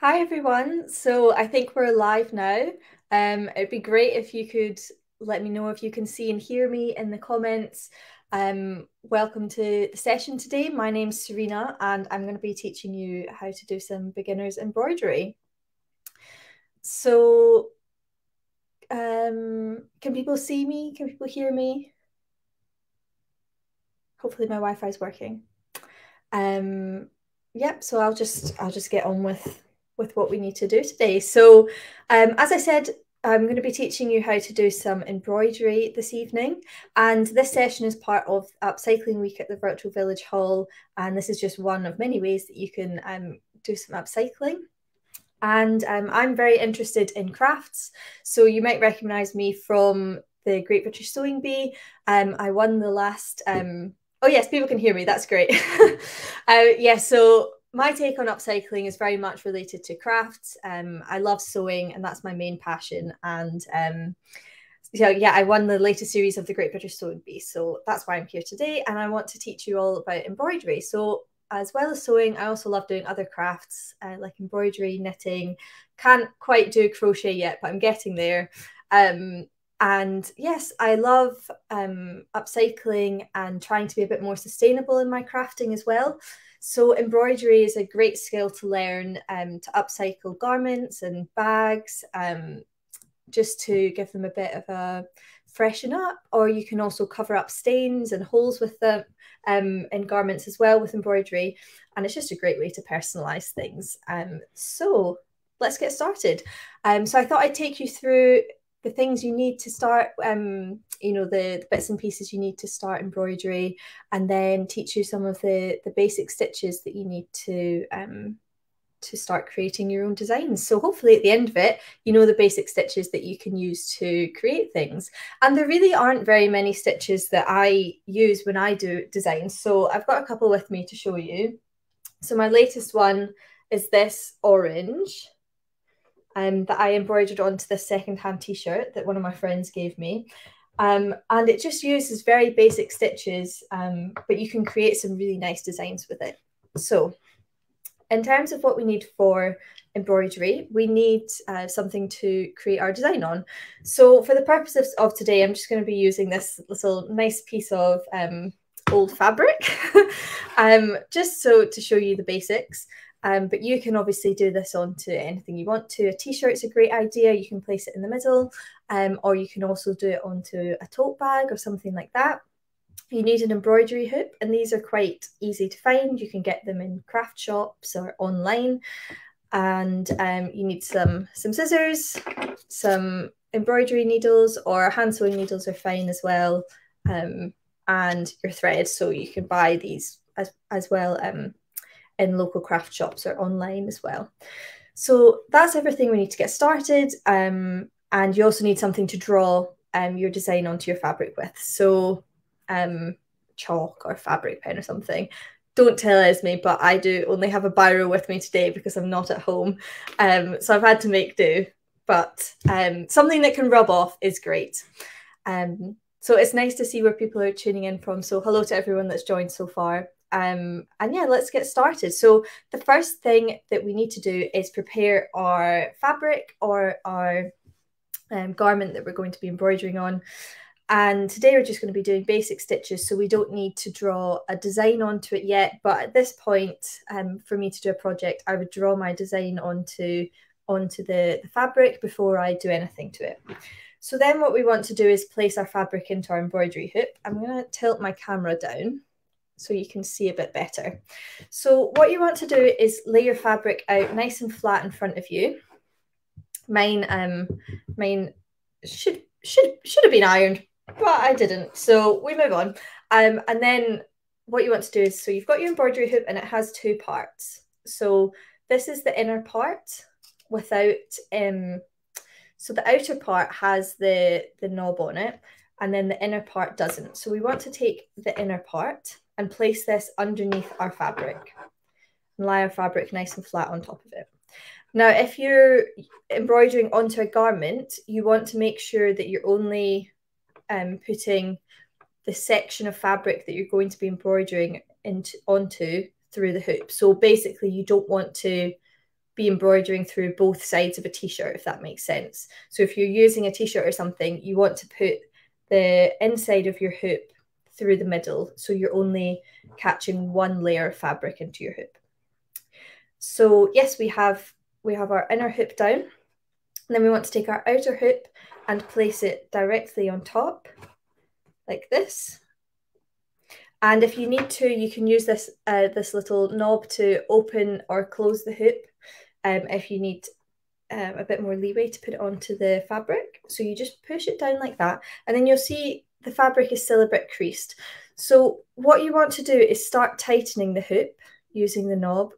Hi everyone. So I think we're live now. Um, it'd be great if you could let me know if you can see and hear me in the comments. Um, welcome to the session today. My name's Serena and I'm going to be teaching you how to do some beginner's embroidery. So um, can people see me? Can people hear me? Hopefully my Wi-Fi is working. Um, yep, so I'll just I'll just get on with with what we need to do today. So, um, as I said, I'm going to be teaching you how to do some embroidery this evening. And this session is part of Upcycling Week at the Virtual Village Hall. And this is just one of many ways that you can um, do some upcycling. And um, I'm very interested in crafts. So you might recognize me from the Great British Sewing Bee. Um, I won the last. Um, oh, yes, people can hear me. That's great. uh, yeah, so my take on upcycling is very much related to crafts. Um, I love sewing, and that's my main passion. And um, so, yeah, I won the latest series of the Great British Sewing Bee, so that's why I'm here today. And I want to teach you all about embroidery. So, as well as sewing, I also love doing other crafts uh, like embroidery, knitting. Can't quite do crochet yet, but I'm getting there. Um, and yes, I love um, upcycling and trying to be a bit more sustainable in my crafting as well. So embroidery is a great skill to learn um, to upcycle garments and bags, um, just to give them a bit of a freshen up. Or you can also cover up stains and holes with them um, in garments as well with embroidery. And it's just a great way to personalize things. Um, so let's get started. Um, so I thought I'd take you through the things you need to start um you know the, the, bits and pieces you need to start embroidery and then teach you some of the the basic stitches that you need to um to start creating your own designs. So hopefully at the end of it you know the basic stitches that you can use to create things. And there really aren't very many stitches that i use when i do designs. So i've got a couple with me to show you. So my latest one is this orange um, that I embroidered onto this secondhand t-shirt that one of my friends gave me. Um, and it just uses very basic stitches, um, but you can create some really nice designs with it. So in terms of what we need for embroidery, we need uh, something to create our design on. So for the purposes of today, I'm just going to be using this little nice piece of um, old fabric, um, just so to show you the basics. Um, but you can obviously do this onto anything you want to. A t-shirt is a great idea. You can place it in the middle, um, or you can also do it onto a tote bag or something like that. You need an embroidery hoop, and these are quite easy to find. You can get them in craft shops or online. And um, you need some some scissors, some embroidery needles, or hand sewing needles are fine as well, um, and your thread. So you can buy these as as well um, in local craft shops or online as well. So that's everything we need to get started. Um, and you also need something to draw um, your design onto your fabric with. So um, chalk or fabric pen or something. Don't tell Esme, but I do only have a biro with me today because I'm not at home. Um, so I've had to make do. But um, something that can rub off is great. Um, so it's nice to see where people are tuning in from. So hello to everyone that's joined so far. Um, and yeah, let's get started. So the first thing that we need to do is prepare our fabric or our um, garment that we're going to be embroidering on. And today we're just going to be doing basic stitches, so we don't need to draw a design onto it yet. But at this point, um, for me to do a project, I would draw my design onto onto the, the fabric before I do anything to it. So then what we want to do is place our fabric into our embroidery hoop. I'm going to tilt my camera down so you can see a bit better. So what you want to do is lay your fabric out nice and flat in front of you. Mine, um, mine should should should have been ironed, but I didn't. So we move on. Um, and then what you want to do is so you've got your embroidery hoop and it has two parts. So this is the inner part without um so the outer part has the the knob on it and then the inner part doesn't. So we want to take the inner part and place this underneath our fabric and lie our fabric nice and flat on top of it. Now, if you're embroidering onto a garment, you want to make sure that you're only um, putting the section of fabric that you're going to be embroidering into onto through the hoop. So basically, you don't want to be embroidering through both sides of a t-shirt, if that makes sense. So if you're using a t-shirt or something, you want to put the inside of your hoop through the middle. So you're only catching one layer of fabric into your hoop. So yes, we have we have our inner hoop down. And then we want to take our outer hoop and place it directly on top like this. And if you need to, you can use this uh, this little knob to open or close the hoop um, if you need um, a bit more leeway to put it onto the fabric. So you just push it down like that, and then you'll see the fabric is still a bit creased. So what you want to do is start tightening the hoop using the knob.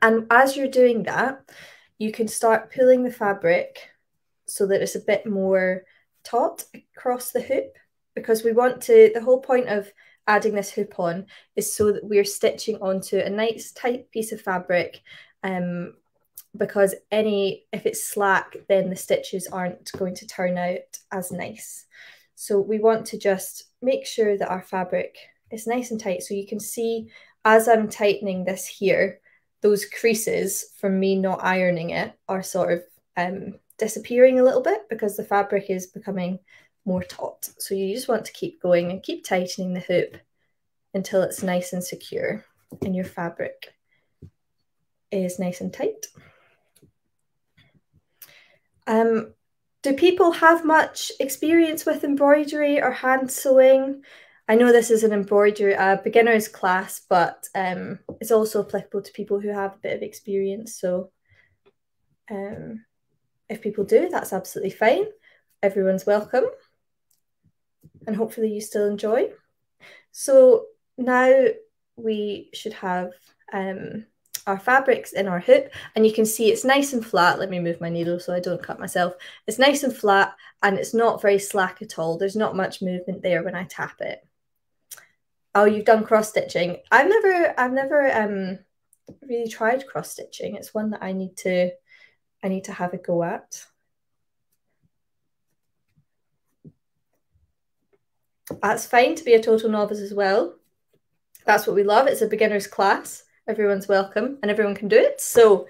And as you're doing that, you can start pulling the fabric so that it's a bit more taut across the hoop because we want to, the whole point of adding this hoop on is so that we're stitching onto a nice tight piece of fabric um, because any if it's slack then the stitches aren't going to turn out as nice so we want to just make sure that our fabric is nice and tight so you can see as I'm tightening this here those creases from me not ironing it are sort of um, disappearing a little bit because the fabric is becoming more taut. So you just want to keep going and keep tightening the hoop until it's nice and secure and your fabric is nice and tight. Um, do people have much experience with embroidery or hand sewing? I know this is an embroidery uh, beginner's class, but um, it's also applicable to people who have a bit of experience. So um, if people do, that's absolutely fine. Everyone's welcome and hopefully you still enjoy. So now we should have um, our fabrics in our hoop and you can see it's nice and flat. Let me move my needle so I don't cut myself. It's nice and flat and it's not very slack at all. There's not much movement there when I tap it. Oh, you've done cross stitching. I've never, I've never um, really tried cross stitching. It's one that I need to, I need to have a go at. That's fine to be a total novice as well. That's what we love. It's a beginner's class. Everyone's welcome and everyone can do it. So,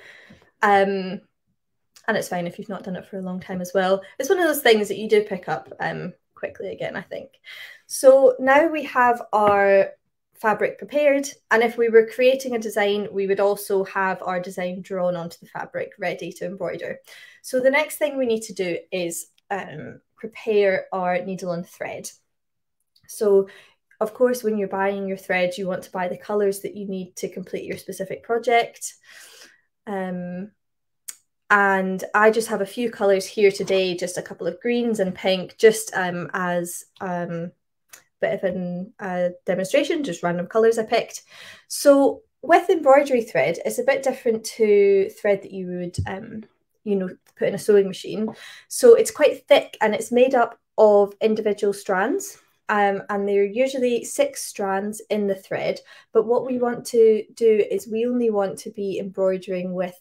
um, and it's fine if you've not done it for a long time as well. It's one of those things that you do pick up um, quickly again, I think. So now we have our fabric prepared. And if we were creating a design, we would also have our design drawn onto the fabric ready to embroider. So the next thing we need to do is um, prepare our needle and thread. So of course, when you're buying your thread, you want to buy the colors that you need to complete your specific project. Um, and I just have a few colors here today, just a couple of greens and pink, just um, as um, bit of a demonstration, just random colors I picked. So with embroidery thread, it's a bit different to thread that you would, um, you know, put in a sewing machine. So it's quite thick and it's made up of individual strands um, and there are usually six strands in the thread. But what we want to do is we only want to be embroidering with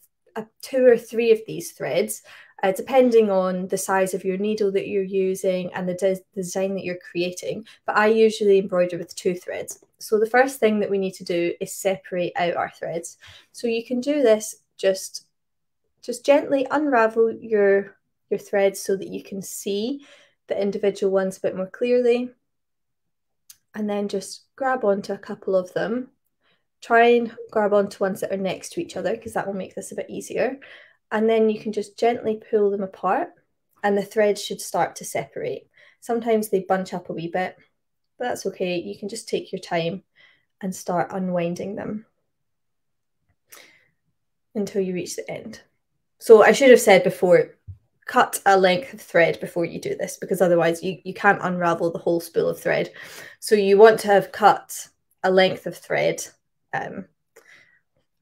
two or three of these threads, uh, depending on the size of your needle that you're using and the de design that you're creating. But I usually embroider with two threads. So the first thing that we need to do is separate out our threads. So you can do this just just gently unravel your your threads so that you can see the individual ones a bit more clearly and then just grab onto a couple of them. Try and grab onto ones that are next to each other because that will make this a bit easier. And then you can just gently pull them apart and the threads should start to separate. Sometimes they bunch up a wee bit, but that's okay. You can just take your time and start unwinding them until you reach the end. So I should have said before, cut a length of thread before you do this because otherwise you, you can't unravel the whole spool of thread. So you want to have cut a length of thread. Um,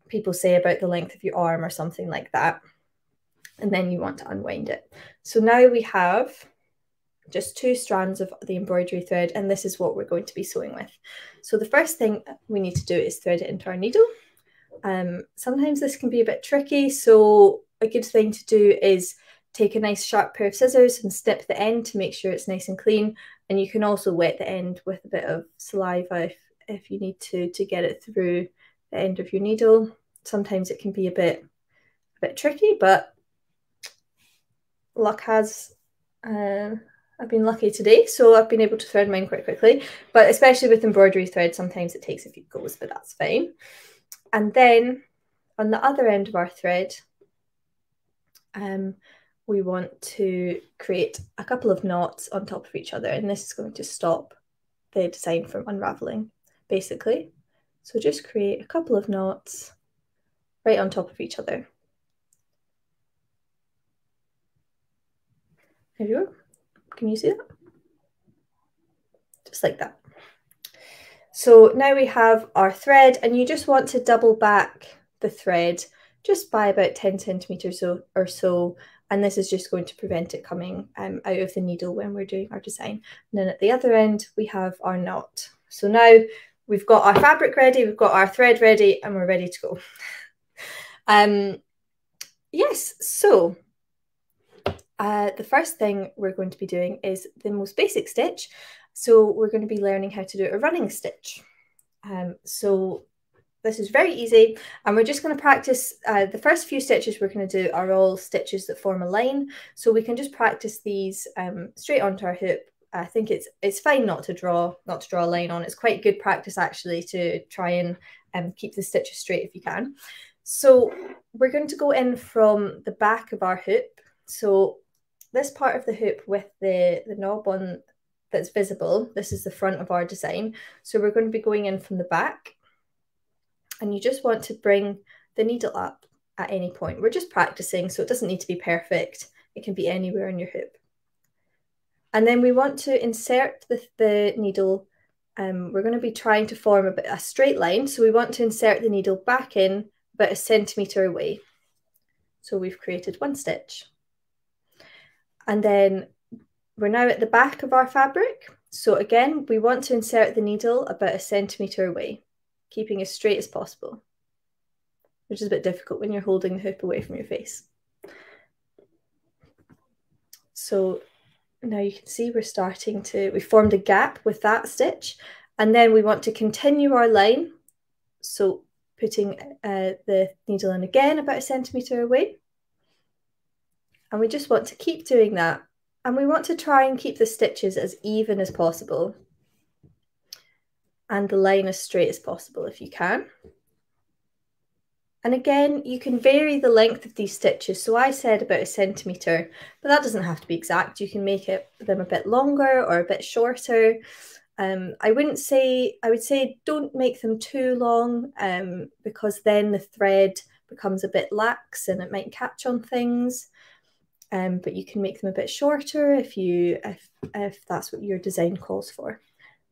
people say about the length of your arm or something like that. And then you want to unwind it. So now we have just two strands of the embroidery thread and this is what we're going to be sewing with. So the first thing we need to do is thread it into our needle. Um, sometimes this can be a bit tricky. So a good thing to do is take a nice sharp pair of scissors and snip the end to make sure it's nice and clean. And you can also wet the end with a bit of saliva if, if you need to, to get it through the end of your needle. Sometimes it can be a bit a bit tricky, but luck has uh, I've been lucky today, so I've been able to thread mine quite quickly. But especially with embroidery thread, sometimes it takes a few goes, but that's fine. And then on the other end of our thread, um, we want to create a couple of knots on top of each other, and this is going to stop the design from unraveling, basically. So just create a couple of knots right on top of each other. There you go. Can you see that? Just like that. So now we have our thread and you just want to double back the thread just by about 10 centimeters or so. And this is just going to prevent it coming um, out of the needle when we're doing our design. And then at the other end, we have our knot. So now we've got our fabric ready, we've got our thread ready, and we're ready to go. um, yes, so uh, the first thing we're going to be doing is the most basic stitch. So we're going to be learning how to do a running stitch. Um, so this is very easy. And we're just going to practice uh, the first few stitches we're going to do are all stitches that form a line. So we can just practice these um, straight onto our hoop. I think it's it's fine not to draw not to draw a line on. It's quite good practice actually to try and um, keep the stitches straight if you can. So we're going to go in from the back of our hoop. So this part of the hoop with the, the knob on that's visible, this is the front of our design. So we're going to be going in from the back and you just want to bring the needle up at any point. We're just practicing, so it doesn't need to be perfect. It can be anywhere on your hoop. And then we want to insert the, the needle. Um, we're going to be trying to form a, bit, a straight line. So we want to insert the needle back in about a centimetre away. So we've created one stitch. And then we're now at the back of our fabric. So again, we want to insert the needle about a centimetre away, keeping as straight as possible, which is a bit difficult when you're holding the hoop away from your face. So now you can see we're starting to, we formed a gap with that stitch and then we want to continue our line. So putting uh, the needle in again about a centimetre away. And we just want to keep doing that. And we want to try and keep the stitches as even as possible. And the line as straight as possible if you can. And again, you can vary the length of these stitches. So I said about a centimetre, but that doesn't have to be exact. You can make it them a bit longer or a bit shorter. Um, I wouldn't say, I would say don't make them too long um, because then the thread becomes a bit lax and it might catch on things um, but you can make them a bit shorter if you if, if that's what your design calls for.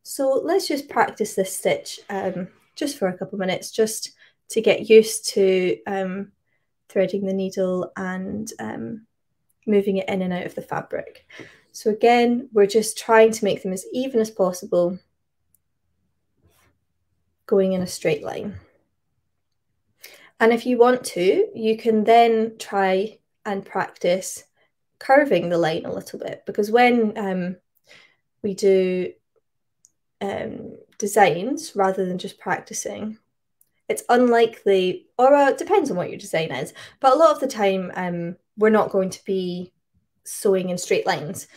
So let's just practice this stitch um, just for a couple of minutes, just to get used to um, threading the needle and um, moving it in and out of the fabric. So again, we're just trying to make them as even as possible, going in a straight line. And if you want to, you can then try and practice curving the line a little bit because when um, we do um, designs rather than just practicing, it's unlikely, or uh, it depends on what your design is, but a lot of the time um, we're not going to be sewing in straight lines.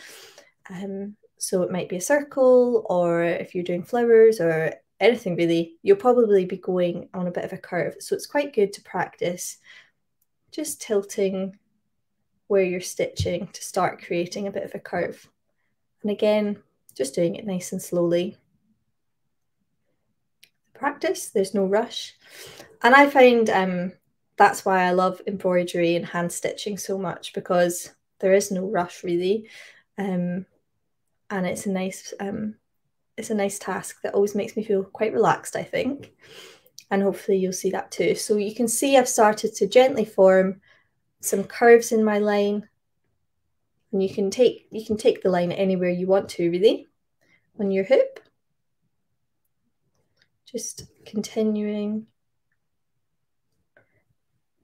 Um, so it might be a circle, or if you're doing flowers or anything really, you'll probably be going on a bit of a curve. So it's quite good to practice just tilting where you're stitching to start creating a bit of a curve. And again, just doing it nice and slowly. Practice, there's no rush. And I find um, that's why I love embroidery and hand stitching so much because there is no rush really. Um, and it's a nice um, it's a nice task that always makes me feel quite relaxed, I think. And hopefully you'll see that too. So you can see I've started to gently form some curves in my line. And you can take you can take the line anywhere you want to really on your hoop. Just continuing.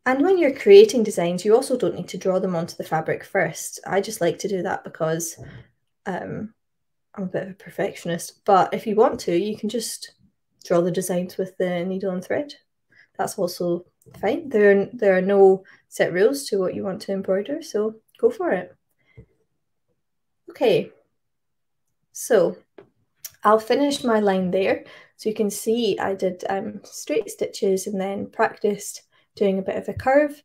And when you're creating designs, you also don't need to draw them onto the fabric first. I just like to do that because um, I'm a bit of a perfectionist. But if you want to, you can just draw the designs with the needle and thread that's also fine. There, there are no set rules to what you want to embroider, so go for it. Okay, so I'll finish my line there. So you can see I did um, straight stitches and then practiced doing a bit of a curve.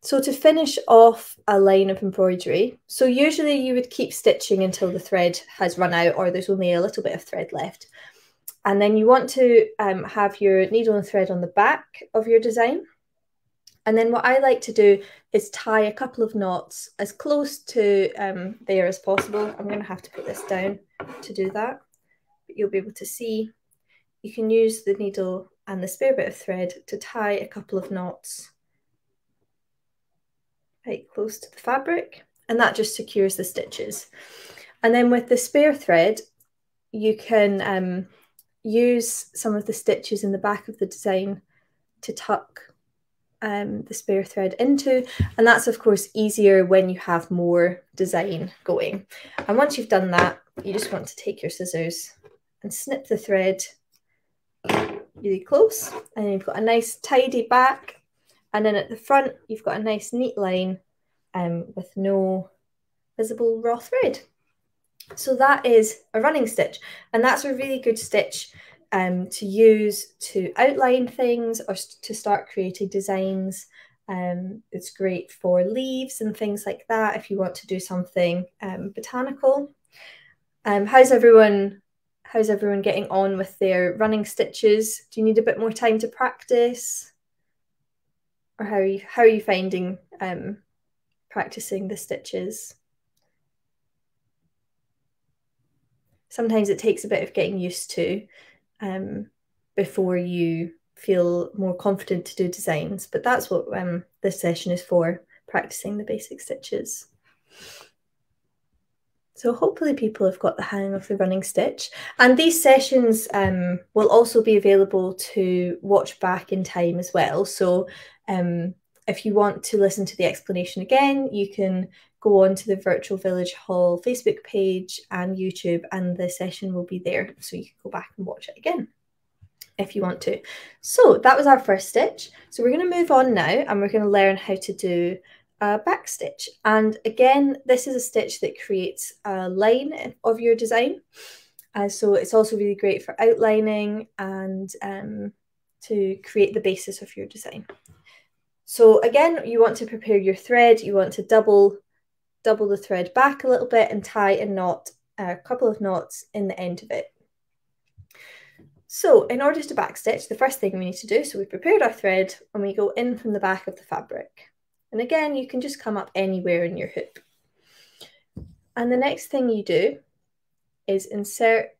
So to finish off a line of embroidery, so usually you would keep stitching until the thread has run out or there's only a little bit of thread left. And then you want to um, have your needle and thread on the back of your design. And then what I like to do is tie a couple of knots as close to um, there as possible. I'm going to have to put this down to do that. But you'll be able to see you can use the needle and the spare bit of thread to tie a couple of knots right close to the fabric and that just secures the stitches. And then with the spare thread, you can um, use some of the stitches in the back of the design to tuck um, the spare thread into. And that's, of course, easier when you have more design going. And once you've done that, you just want to take your scissors and snip the thread really close. And you've got a nice tidy back. And then at the front, you've got a nice neat line um, with no visible raw thread. So that is a running stitch. And that's a really good stitch um, to use to outline things or to start creating designs. Um, it's great for leaves and things like that if you want to do something um, botanical. Um, how's everyone? How's everyone getting on with their running stitches? Do you need a bit more time to practice, or how are you how are you finding um, practicing the stitches? Sometimes it takes a bit of getting used to um, before you feel more confident to do designs. But that's what um, this session is for, practicing the basic stitches. So hopefully people have got the hang of the running stitch. And these sessions um, will also be available to watch back in time as well. So um, if you want to listen to the explanation again, you can go on to the Virtual Village Hall Facebook page and YouTube, and the session will be there. So you can go back and watch it again if you want to. So that was our first stitch. So we're going to move on now and we're going to learn how to do a back stitch. And again, this is a stitch that creates a line of your design. Uh, so it's also really great for outlining and um, to create the basis of your design. So again, you want to prepare your thread, you want to double double the thread back a little bit and tie a knot, a couple of knots in the end of it. So in order to backstitch, the first thing we need to do, so we've prepared our thread and we go in from the back of the fabric. And again, you can just come up anywhere in your hoop. And the next thing you do is insert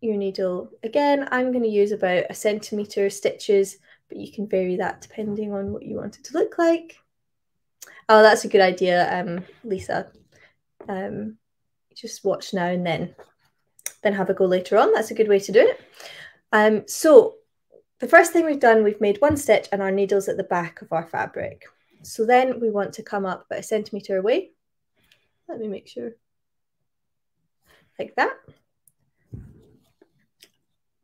your needle. Again, I'm going to use about a centimetre stitches, but you can vary that depending on what you want it to look like. Oh, that's a good idea, um, Lisa. Um, just watch now and then, then have a go later on. That's a good way to do it. Um, so the first thing we've done, we've made one stitch and our needle's at the back of our fabric. So then we want to come up about a centimetre away. Let me make sure. Like that.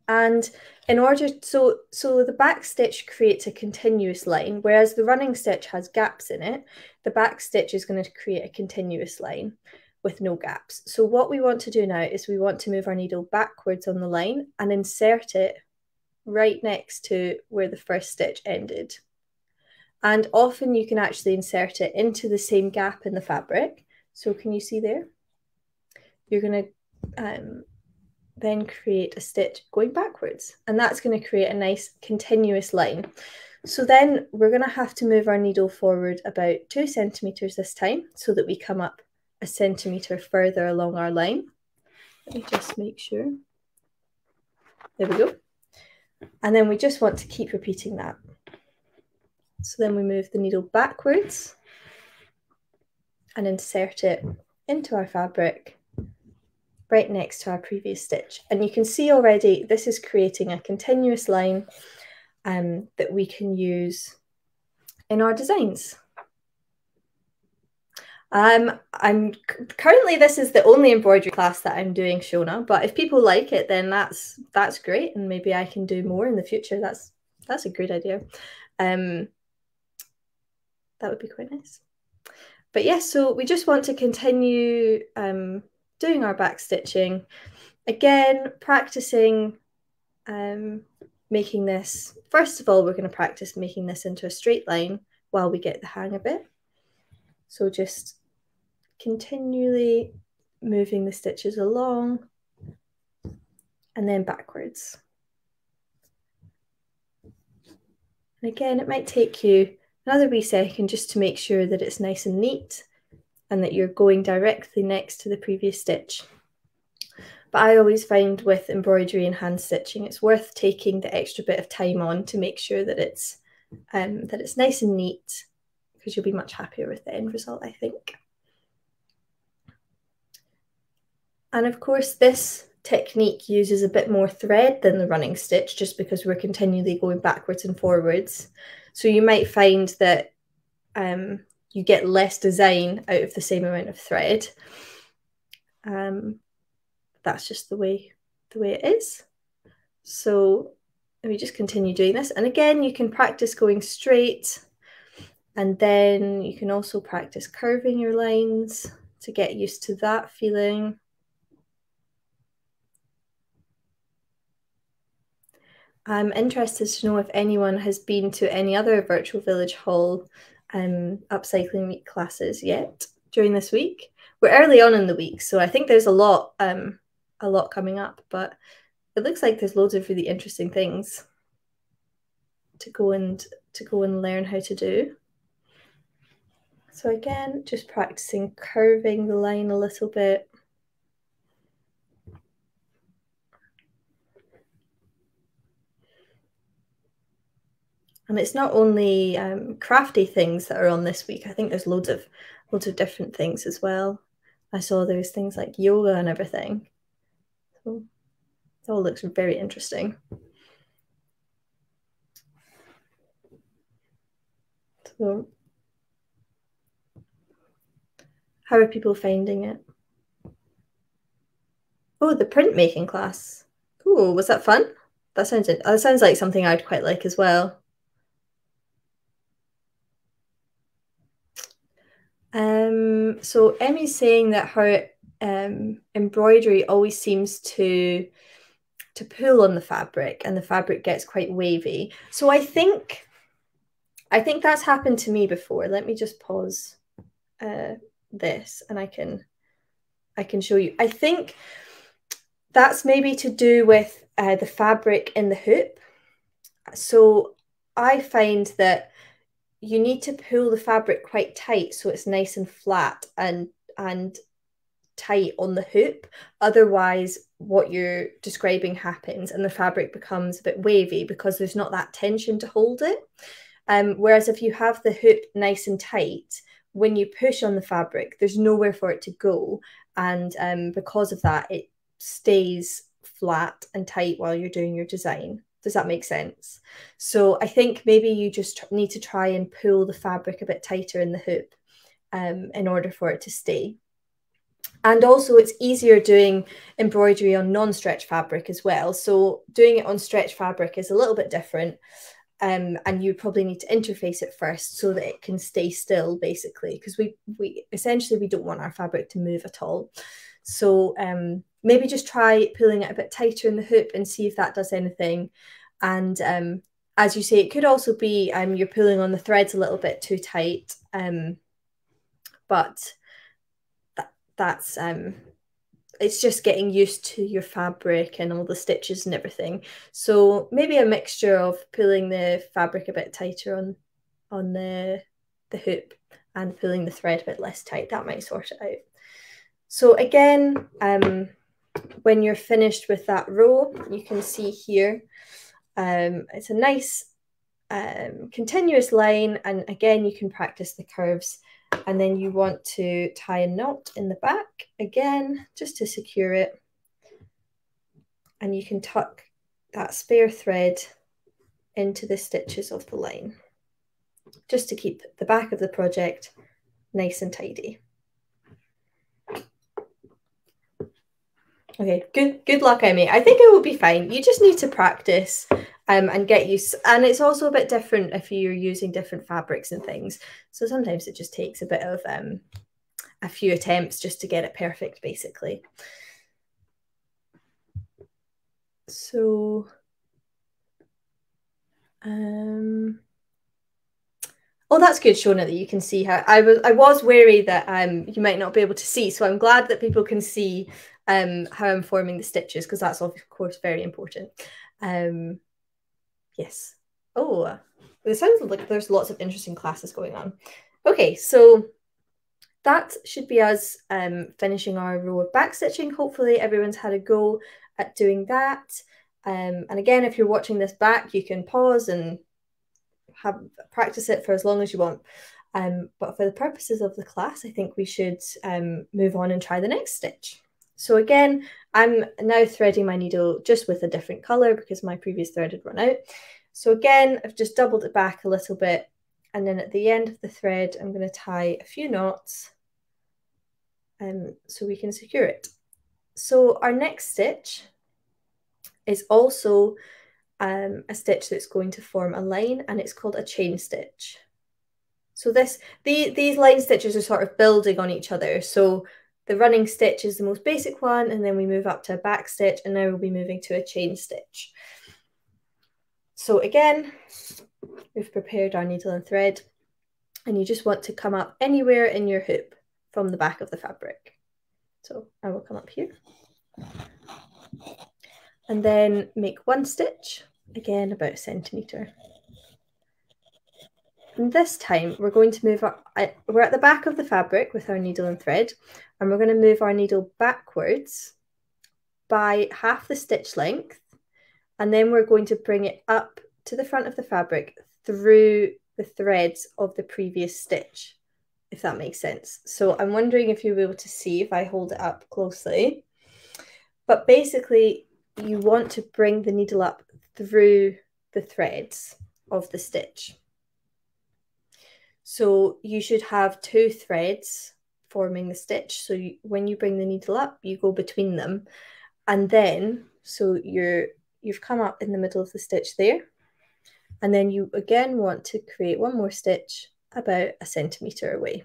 And in order, so, so the back stitch creates a continuous line, whereas the running stitch has gaps in it, the back stitch is going to create a continuous line with no gaps. So what we want to do now is we want to move our needle backwards on the line and insert it right next to where the first stitch ended. And often you can actually insert it into the same gap in the fabric. So can you see there? You're going to um, then create a stitch going backwards and that's going to create a nice continuous line. So then we're going to have to move our needle forward about two centimeters this time so that we come up a centimeter further along our line. Let me just make sure. There we go. And then we just want to keep repeating that. So then we move the needle backwards and insert it into our fabric right next to our previous stitch. And you can see already this is creating a continuous line um, that we can use in our designs. Um, I'm currently this is the only embroidery class that I'm doing, Shona. But if people like it, then that's that's great, and maybe I can do more in the future. That's that's a great idea. Um, that would be quite nice. But yes, yeah, so we just want to continue um, doing our back stitching. Again, practicing um, making this, first of all, we're going to practice making this into a straight line while we get the hang of it. So just continually moving the stitches along and then backwards. And again, it might take you another wee second just to make sure that it's nice and neat and that you're going directly next to the previous stitch. But I always find with embroidery and hand stitching, it's worth taking the extra bit of time on to make sure that it's um, that it's nice and neat because you'll be much happier with the end result, I think. And of course, this technique uses a bit more thread than the running stitch just because we're continually going backwards and forwards. So you might find that um, you get less design out of the same amount of thread. Um, that's just the way the way it is. So let me just continue doing this. And again, you can practice going straight and then you can also practice curving your lines to get used to that feeling. I'm interested to know if anyone has been to any other virtual village hall um, upcycling week classes yet during this week. We're early on in the week, so I think there's a lot, um, a lot coming up. But it looks like there's loads of really interesting things to go and to go and learn how to do. So again, just practicing curving the line a little bit. And it's not only um, crafty things that are on this week. I think there's loads of loads of different things as well. I saw there's things like yoga and everything. So it all looks very interesting. So how are people finding it? Oh, the printmaking class. Cool. Was that fun? That sounds that sounds like something I'd quite like as well. Um, so Emmy's saying that her um, embroidery always seems to to pull on the fabric and the fabric gets quite wavy. So I think I think that's happened to me before. Let me just pause uh, this and I can I can show you. I think that's maybe to do with uh, the fabric in the hoop. So I find that you need to pull the fabric quite tight so it's nice and flat and and tight on the hoop. Otherwise what you're describing happens and the fabric becomes a bit wavy because there's not that tension to hold it. Um, whereas if you have the hoop nice and tight when you push on the fabric there's nowhere for it to go. And um, because of that it stays flat and tight while you're doing your design does that make sense? So I think maybe you just need to try and pull the fabric a bit tighter in the hoop um, in order for it to stay. And also, it's easier doing embroidery on non stretch fabric as well. So, doing it on stretch fabric is a little bit different. Um, and you probably need to interface it first so that it can stay still, basically, because we, we essentially we don't want our fabric to move at all. So, um, maybe just try pulling it a bit tighter in the hoop and see if that does anything. And um, as you say, it could also be um, you're pulling on the threads a little bit too tight. Um, but that, that's um, it's just getting used to your fabric and all the stitches and everything. So maybe a mixture of pulling the fabric a bit tighter on on the the hoop and pulling the thread a bit less tight. That might sort it out. So again, um, when you're finished with that row, you can see here, um, it's a nice um, continuous line. And again, you can practice the curves. And then you want to tie a knot in the back again, just to secure it. And you can tuck that spare thread into the stitches of the line, just to keep the back of the project nice and tidy. Okay, good good luck, Emmy. I think it will be fine. You just need to practice um, and get used. And it's also a bit different if you're using different fabrics and things. So sometimes it just takes a bit of um, a few attempts just to get it perfect, basically. So, um, Oh, that's good, Shona, that you can see how I was I was wary that um you might not be able to see. So I'm glad that people can see um how I'm forming the stitches because that's of course very important. Um yes. Oh, it sounds like there's lots of interesting classes going on. Okay, so that should be us um, finishing our row of back stitching. Hopefully everyone's had a go at doing that. Um, and again, if you're watching this back, you can pause and have practice it for as long as you want. Um, but for the purposes of the class, I think we should um, move on and try the next stitch. So again, I'm now threading my needle just with a different colour because my previous thread had run out. So again, I've just doubled it back a little bit. And then at the end of the thread, I'm going to tie a few knots um, so we can secure it. So our next stitch is also um, a stitch that's going to form a line and it's called a chain stitch. So this the, these line stitches are sort of building on each other. So the running stitch is the most basic one and then we move up to a back stitch and now we'll be moving to a chain stitch. So again, we've prepared our needle and thread and you just want to come up anywhere in your hoop from the back of the fabric. So I will come up here and then make one stitch again about a centimetre. And this time we're going to move our, we're at the back of the fabric with our needle and thread, and we're going to move our needle backwards by half the stitch length, and then we're going to bring it up to the front of the fabric through the threads of the previous stitch, if that makes sense. So I'm wondering if you'll be able to see if I hold it up closely. But basically, you want to bring the needle up through the threads of the stitch. So you should have two threads forming the stitch. So you, when you bring the needle up, you go between them. And then, so you're, you've come up in the middle of the stitch there. And then you again want to create one more stitch about a centimetre away.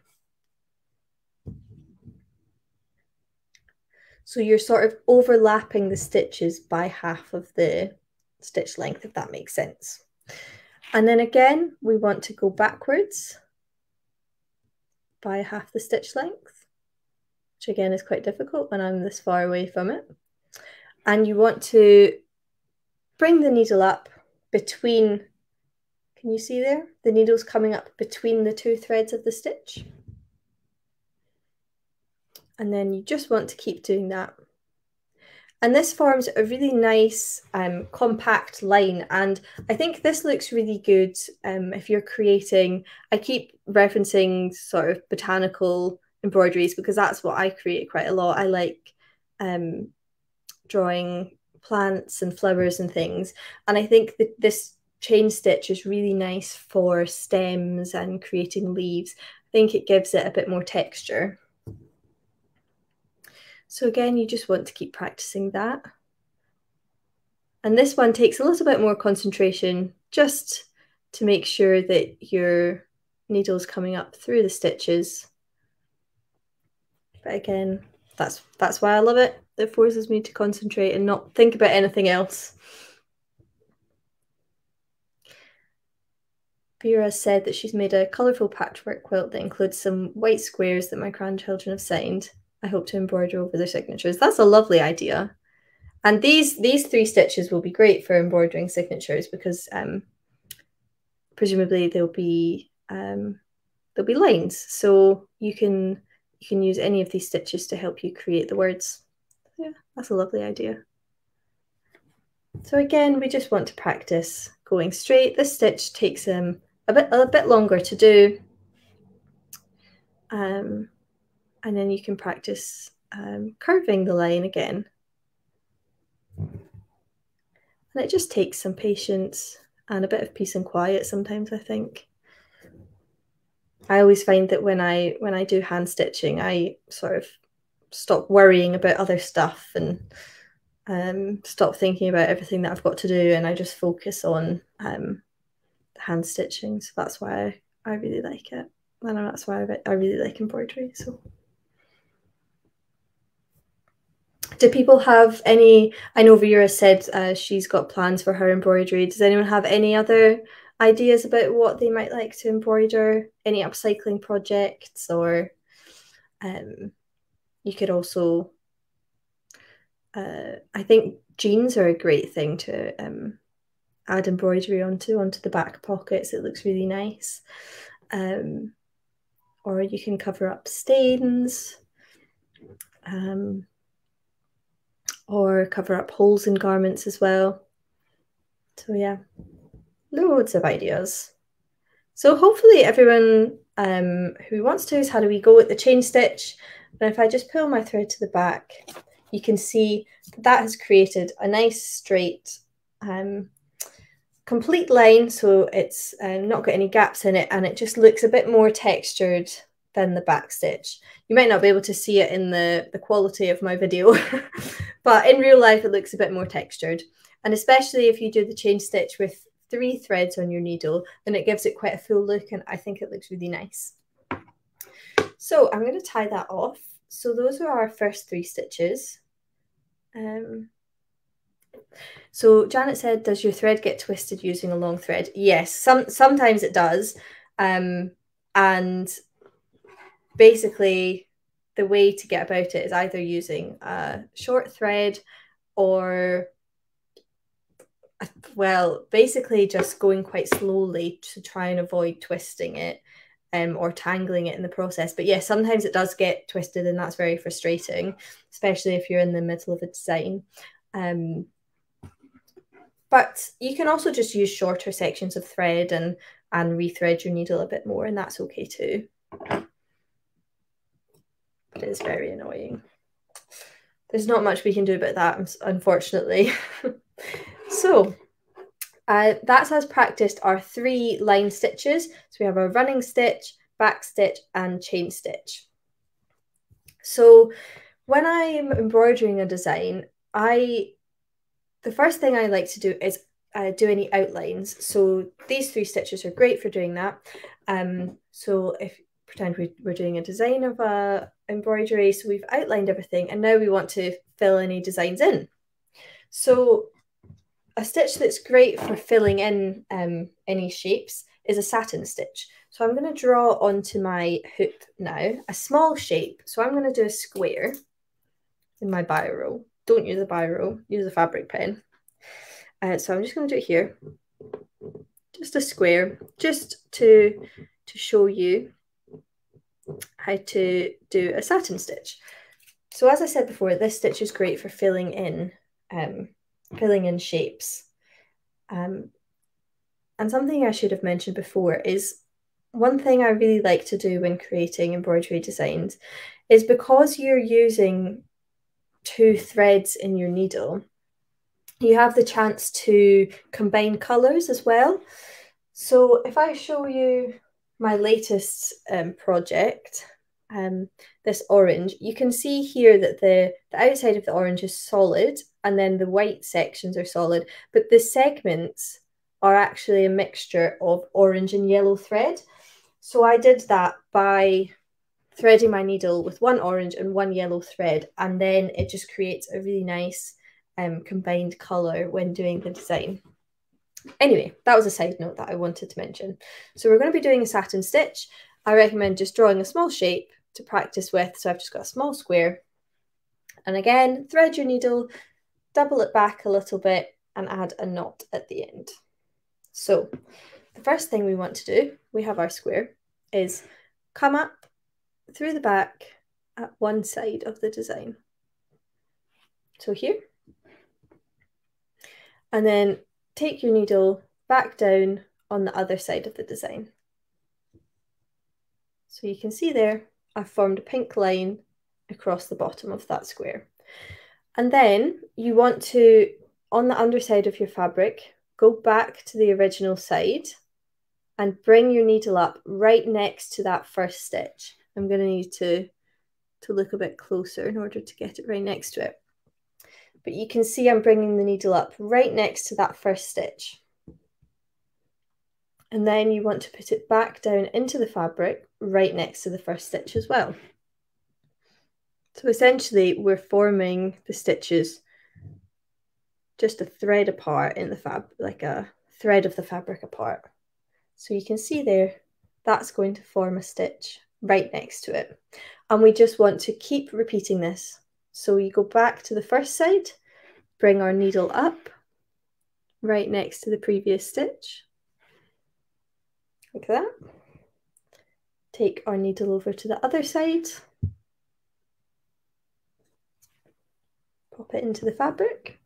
So you're sort of overlapping the stitches by half of the stitch length, if that makes sense. And then again, we want to go backwards by half the stitch length, which again is quite difficult when I'm this far away from it. And you want to bring the needle up between, can you see there? The needle's coming up between the two threads of the stitch. And then you just want to keep doing that and this forms a really nice um, compact line. And I think this looks really good um, if you're creating, I keep referencing sort of botanical embroideries because that's what I create quite a lot. I like um, drawing plants and flowers and things. And I think that this chain stitch is really nice for stems and creating leaves. I think it gives it a bit more texture. So again, you just want to keep practicing that. And this one takes a little bit more concentration just to make sure that your needle's coming up through the stitches. But again, that's that's why I love it. It forces me to concentrate and not think about anything else. Vera said that she's made a colourful patchwork quilt that includes some white squares that my grandchildren have signed. I hope to embroider over their signatures. That's a lovely idea. And these these three stitches will be great for embroidering signatures because um, presumably there'll be um, there'll be lines. So you can you can use any of these stitches to help you create the words. Yeah, that's a lovely idea. So again, we just want to practice going straight. This stitch takes um, a bit a bit longer to do. Um, and then you can practice um, curving the line again. And it just takes some patience and a bit of peace and quiet sometimes, I think. I always find that when I when I do hand stitching, I sort of stop worrying about other stuff and um, stop thinking about everything that I've got to do and I just focus on um, hand stitching. So that's why I, really like it. and that's why I, I really like embroidery. So. Do people have any? I know Vera said uh, she's got plans for her embroidery. Does anyone have any other ideas about what they might like to embroider? Any upcycling projects, or um, you could also. Uh, I think jeans are a great thing to um, add embroidery onto onto the back pockets. It looks really nice. Um, or you can cover up stains. Um, or cover up holes in garments as well. So yeah, loads of ideas. So hopefully everyone um, who wants to is how do we go with the chain stitch. And if I just pull my thread to the back, you can see that has created a nice straight um, complete line. So it's uh, not got any gaps in it and it just looks a bit more textured than the back stitch. You might not be able to see it in the, the quality of my video, but in real life it looks a bit more textured. And especially if you do the chain stitch with three threads on your needle, then it gives it quite a full look and I think it looks really nice. So I'm going to tie that off. So those are our first three stitches. Um, so Janet said, does your thread get twisted using a long thread? Yes, some sometimes it does. Um, and basically the way to get about it is either using a short thread or well basically just going quite slowly to try and avoid twisting it um, or tangling it in the process. But yeah sometimes it does get twisted and that's very frustrating especially if you're in the middle of a design. Um, but you can also just use shorter sections of thread and and rethread your needle a bit more and that's okay too it is very annoying. There's not much we can do about that, unfortunately. so uh, that's us practiced our three line stitches. So we have our running stitch, back stitch, and chain stitch. So when I'm embroidering a design, I the first thing I like to do is uh, do any outlines. So these three stitches are great for doing that. Um, so if pretend we, we're doing a design of a embroidery. So we've outlined everything and now we want to fill any designs in. So a stitch that's great for filling in um, any shapes is a satin stitch. So I'm going to draw onto my hoop now a small shape. So I'm going to do a square in my biro. Don't use a biro, use a fabric pen. Uh, so I'm just going to do it here. Just a square, just to, to show you how to do a satin stitch. So as I said before, this stitch is great for filling in, um, filling in shapes. Um, and something I should have mentioned before is one thing I really like to do when creating embroidery designs is because you're using two threads in your needle, you have the chance to combine colours as well. So if I show you my latest um, project, um, this orange, you can see here that the, the outside of the orange is solid and then the white sections are solid, but the segments are actually a mixture of orange and yellow thread. So I did that by threading my needle with one orange and one yellow thread, and then it just creates a really nice um, combined colour when doing the design. Anyway, that was a side note that I wanted to mention. So we're going to be doing a satin stitch. I recommend just drawing a small shape to practice with. So I've just got a small square. And again, thread your needle, double it back a little bit and add a knot at the end. So the first thing we want to do, we have our square, is come up through the back at one side of the design. So here. And then take your needle back down on the other side of the design. So you can see there, I've formed a pink line across the bottom of that square. And then you want to, on the underside of your fabric, go back to the original side and bring your needle up right next to that first stitch. I'm going to need to, to look a bit closer in order to get it right next to it. But you can see I'm bringing the needle up right next to that first stitch. And then you want to put it back down into the fabric right next to the first stitch as well. So essentially we're forming the stitches just a thread apart in the fab, like a thread of the fabric apart. So you can see there, that's going to form a stitch right next to it. And we just want to keep repeating this. So we go back to the first side, bring our needle up right next to the previous stitch, like that. Take our needle over to the other side, pop it into the fabric.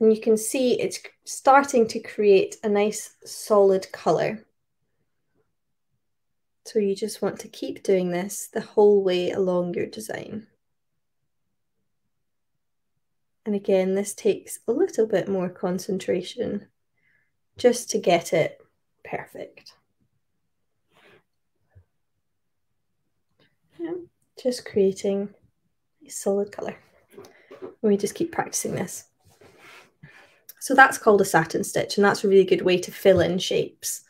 And you can see it's starting to create a nice solid colour. So you just want to keep doing this the whole way along your design. And again, this takes a little bit more concentration just to get it perfect. Yeah, just creating a solid colour. We just keep practicing this. So that's called a satin stitch, and that's a really good way to fill in shapes.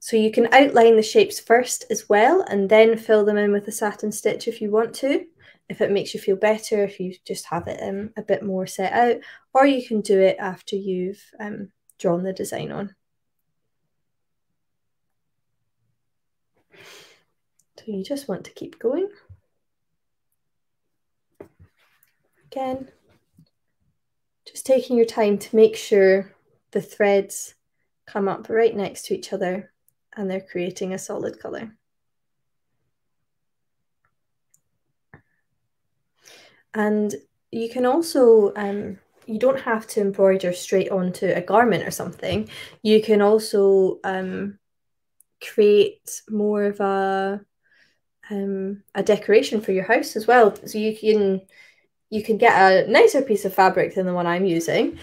So you can outline the shapes first as well, and then fill them in with a satin stitch if you want to, if it makes you feel better, if you just have it um, a bit more set out, or you can do it after you've um, drawn the design on. So you just want to keep going. Again, just taking your time to make sure the threads come up right next to each other and they're creating a solid colour. And you can also, um, you don't have to embroider straight onto a garment or something. You can also um, create more of a um, a decoration for your house as well. So you can you can get a nicer piece of fabric than the one I'm using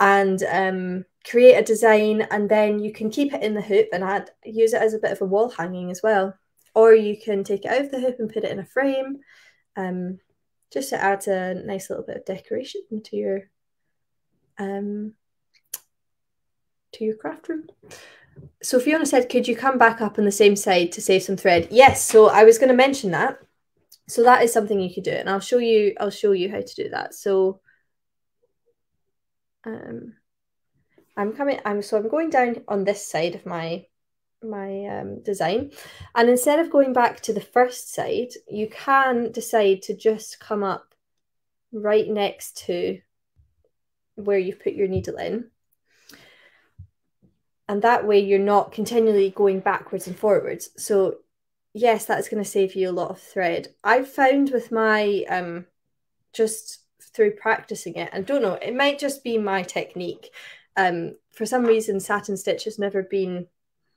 and um, create a design and then you can keep it in the hoop and add use it as a bit of a wall hanging as well. Or you can take it out of the hoop and put it in a frame um, just to add a nice little bit of decoration to your um, to your craft room. So Fiona said, could you come back up on the same side to save some thread? Yes, so I was going to mention that so that is something you could do and i'll show you i'll show you how to do that so um i'm coming i'm so i'm going down on this side of my my um, design and instead of going back to the first side you can decide to just come up right next to where you've put your needle in and that way you're not continually going backwards and forwards so yes, that's going to save you a lot of thread. I've found with my um, just through practicing it, and don't know, it might just be my technique. Um, for some reason, satin stitch has never been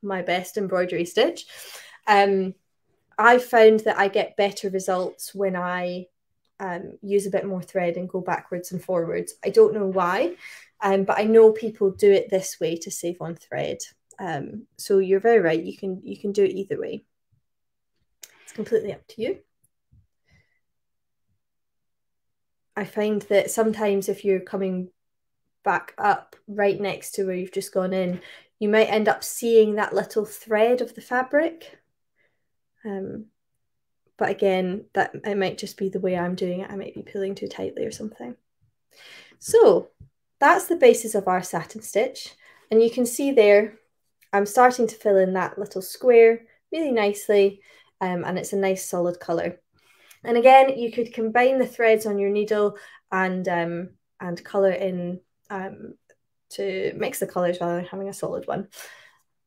my best embroidery stitch. Um, I found that I get better results when I um, use a bit more thread and go backwards and forwards. I don't know why, um, but I know people do it this way to save on thread. Um, so you're very right. You can you can do it either way It's completely up to you. I find that sometimes if you're coming back up right next to where you've just gone in, you might end up seeing that little thread of the fabric. Um, but again, that it might just be the way I'm doing it. I might be pulling too tightly or something. So that's the basis of our satin stitch. And you can see there, I'm starting to fill in that little square really nicely um, and it's a nice solid colour. And again, you could combine the threads on your needle and um, and colour in um, to mix the colours rather than having a solid one.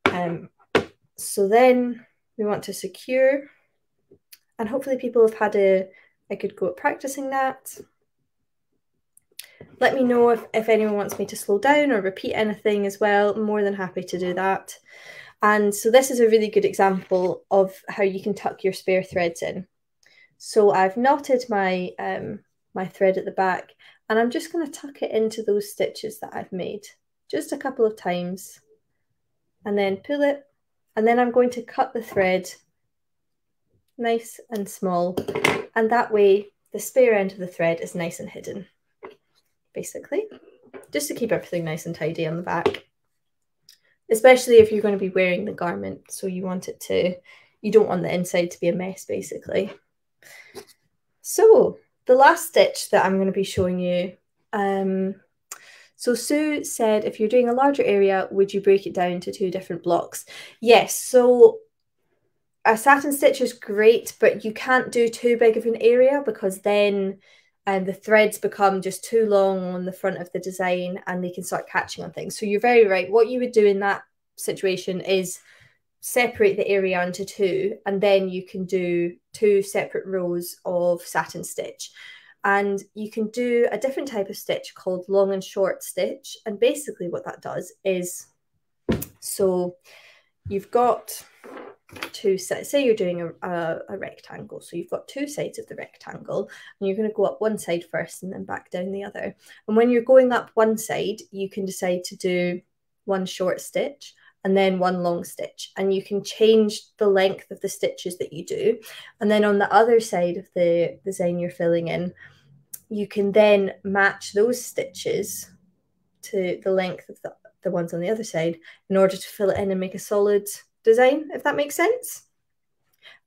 Um, so then we want to secure and hopefully people have had a, a good go at practicing that. Let me know if, if anyone wants me to slow down or repeat anything as well. I'm more than happy to do that. And so this is a really good example of how you can tuck your spare threads in. So I've knotted my, um, my thread at the back and I'm just going to tuck it into those stitches that I've made just a couple of times and then pull it and then I'm going to cut the thread nice and small and that way the spare end of the thread is nice and hidden, basically, just to keep everything nice and tidy on the back. Especially if you're going to be wearing the garment, so you want it to, you don't want the inside to be a mess, basically. So the last stitch that I'm going to be showing you, um, so Sue said, if you're doing a larger area, would you break it down to two different blocks? Yes. So a satin stitch is great, but you can't do too big of an area because then um, the threads become just too long on the front of the design and they can start catching on things. So you're very right. What you would do in that situation is separate the area into two and then you can do two separate rows of satin stitch. And you can do a different type of stitch called long and short stitch. And basically what that does is so you've got two sides say you're doing a, a, a, rectangle. So you've got two sides of the rectangle and you're going to go up one side first and then back down the other. And when you're going up one side you can decide to do one short stitch and then one long stitch and you can change the length of the stitches that you do and then on the other side of the design you're filling in you can then match those stitches to the length of the, the ones on the other side in order to fill it in and make a solid design, if that makes sense.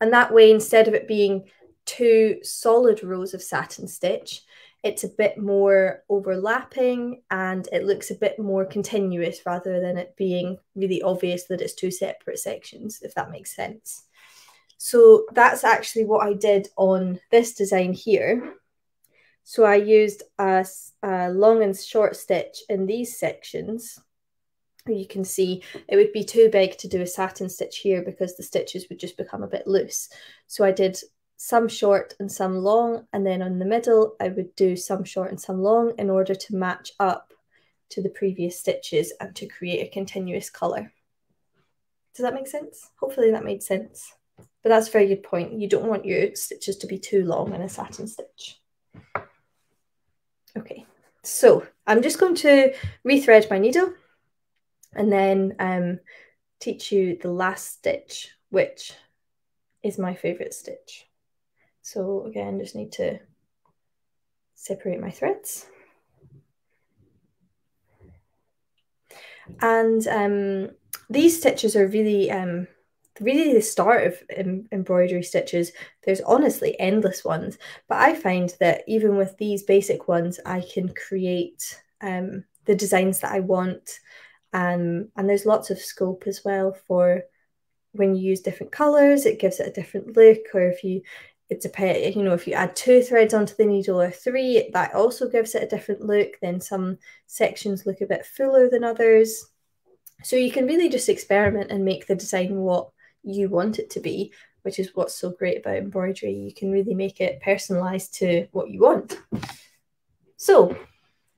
And that way, instead of it being two solid rows of satin stitch, it's a bit more overlapping and it looks a bit more continuous rather than it being really obvious that it's two separate sections, if that makes sense. So that's actually what I did on this design here. So I used a, a long and short stitch in these sections. You can see it would be too big to do a satin stitch here because the stitches would just become a bit loose. So I did some short and some long, and then on the middle, I would do some short and some long in order to match up to the previous stitches and to create a continuous colour. Does that make sense? Hopefully that made sense. But that's a very good point. You don't want your stitches to be too long in a satin stitch. Okay, so I'm just going to rethread my needle and then um, teach you the last stitch, which is my favorite stitch. So again, just need to separate my threads. And um, these stitches are really um, really the start of em embroidery stitches there's honestly endless ones but i find that even with these basic ones i can create um, the designs that i want um, and there's lots of scope as well for when you use different colors it gives it a different look or if you it depends you know if you add two threads onto the needle or three that also gives it a different look then some sections look a bit fuller than others so you can really just experiment and make the design what you want it to be, which is what's so great about embroidery. You can really make it personalized to what you want. So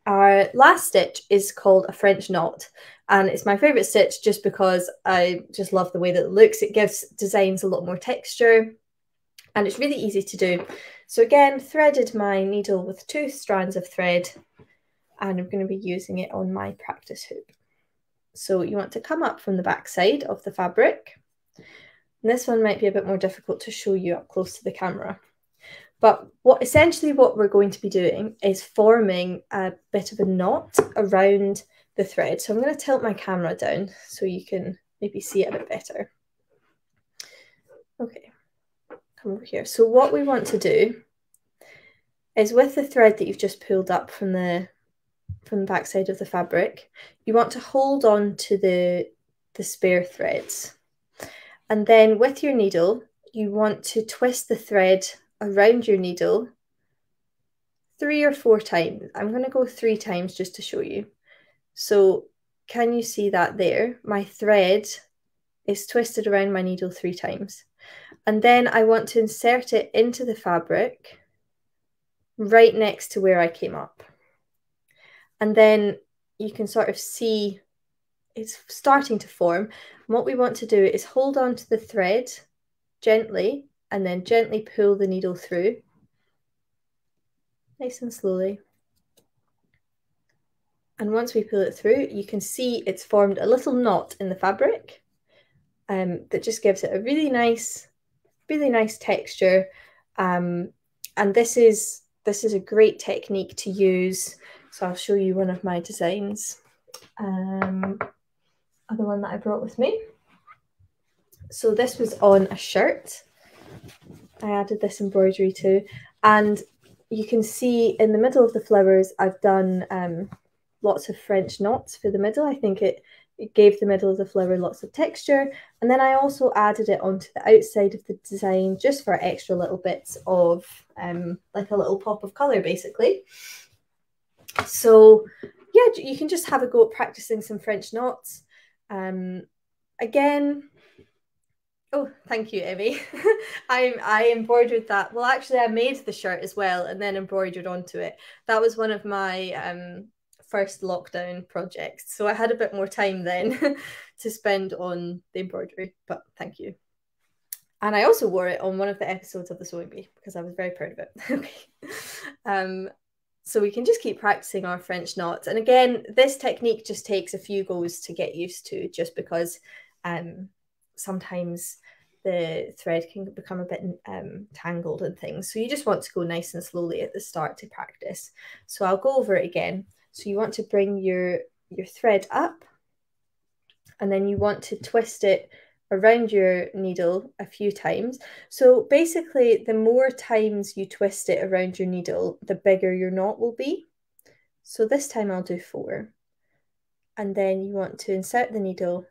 our last stitch is called a French knot and it's my favorite stitch just because I just love the way that it looks. It gives designs a lot more texture and it's really easy to do. So again, threaded my needle with two strands of thread and I'm going to be using it on my practice hoop. So you want to come up from the back side of the fabric and this one might be a bit more difficult to show you up close to the camera. But what essentially what we're going to be doing is forming a bit of a knot around the thread. So I'm going to tilt my camera down so you can maybe see it a bit better. Okay, come over here. So what we want to do is with the thread that you've just pulled up from the from the back side of the fabric, you want to hold on to the the spare threads. And then with your needle, you want to twist the thread around your needle three or four times. I'm going to go three times just to show you. So can you see that there? My thread is twisted around my needle three times. And then I want to insert it into the fabric right next to where I came up. And then you can sort of see it's starting to form. And what we want to do is hold on to the thread gently and then gently pull the needle through. Nice and slowly. And once we pull it through, you can see it's formed a little knot in the fabric um, that just gives it a really nice, really nice texture. Um, and this is this is a great technique to use. So I'll show you one of my designs. Um, other one that I brought with me. So this was on a shirt. I added this embroidery to, and you can see in the middle of the flowers, I've done um, lots of French knots for the middle. I think it, it gave the middle of the flower lots of texture. And then I also added it onto the outside of the design just for extra little bits of um, like a little pop of colour, basically. So yeah, you can just have a go at practicing some French knots. Um, again, Oh, thank you, Emmy. I I embroidered that. Well, actually, I made the shirt as well, and then embroidered onto it. That was one of my um, first lockdown project. so I had a bit more time then to spend on the embroidery. But thank you. And I also wore it on one of the episodes of the Sewing Bee because I was very proud of it. okay. Um, so we can just keep practicing our French knots. And again, this technique just takes a few goes to get used to, just because um, sometimes the thread can become a bit um, tangled and things. So you just want to go nice and slowly at the start to practice. So I'll go over it again. So you want to bring your, your thread up and then you want to twist it around your needle a few times. So basically, the more times you twist it around your needle, the bigger your knot will be. So this time I'll do four. And then you want to insert the needle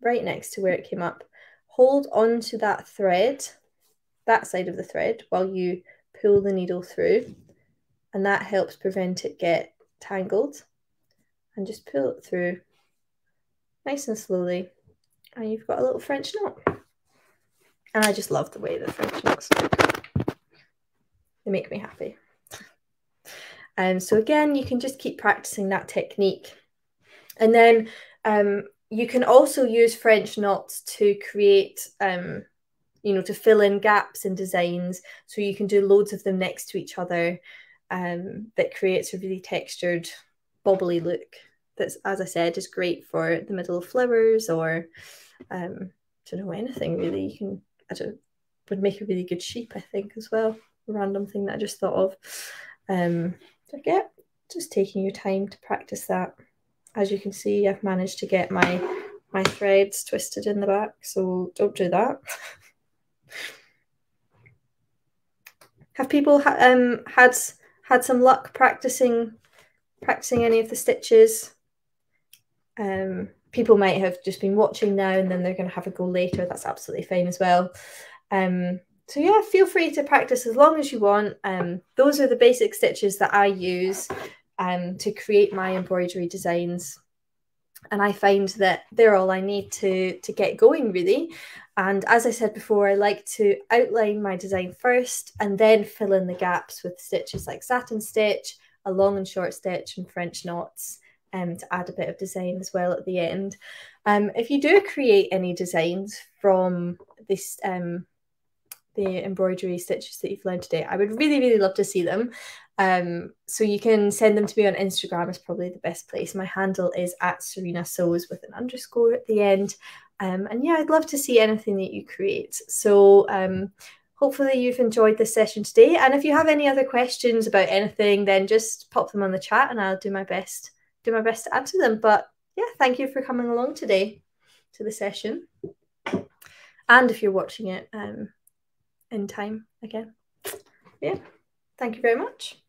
right next to where it came up. Hold on to that thread, that side of the thread, while you pull the needle through. And that helps prevent it get tangled. And just pull it through nice and slowly. And you've got a little French knot. And I just love the way the French knots look. They make me happy. And um, so again, you can just keep practicing that technique. And then um, you can also use French knots to create, um, you know, to fill in gaps in designs. So you can do loads of them next to each other. Um, that creates a really textured, bobbly look. That's, as I said, is great for the middle of flowers or, um, don't know anything really. You can, I don't, would make a really good sheep, I think, as well. Random thing that I just thought of. Um, so yeah, just taking your time to practice that as you can see, I've managed to get my my threads twisted in the back, so don't do that. Have people ha um, had had some luck practicing practicing any of the stitches? Um, people might have just been watching now and then they're going to have a go later. That's absolutely fine as well. Um, so yeah, feel free to practice as long as you want. Um, those are the basic stitches that I use um, to create my embroidery designs. And I find that they're all I need to, to get going, really. And as I said before, I like to outline my design first and then fill in the gaps with stitches like satin stitch, a long and short stitch, and French knots um, to add a bit of design as well at the end. Um, if you do create any designs from this um, the embroidery stitches that you've learned today. I would really, really love to see them. Um, so you can send them to me on Instagram is probably the best place. My handle is at Serena Sews with an underscore at the end. Um, and yeah, I'd love to see anything that you create. So um, hopefully you've enjoyed this session today. And if you have any other questions about anything, then just pop them on the chat and I'll do my best, do my best to answer them. But yeah, thank you for coming along today to the session. And if you're watching it, um, in time again. Yeah, thank you very much.